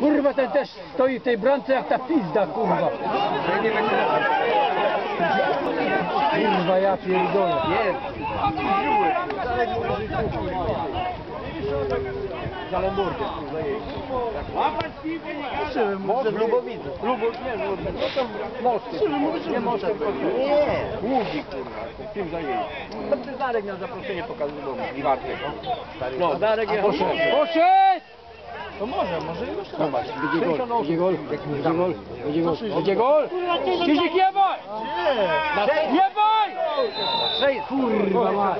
Kurwa, ten też stoi w tej bramce jak ta pizda, kurwa. Kurwa, ja pierdolę. Może Lubowice. Lubów, nie, Lubów. No to mosty. Nie może. Nie. Ługi, kurwa. Tym zajęli. No to Darek na zaproszenie pokazywał mi. Bartek. No, Darek jechał. Poszedł! To może, może już tam. Zobacz, będzie gol, będzie gol, będzie gol, będzie gol, będzie gol. Krzyżyk jebaj! Jebaj! Kurwa mać.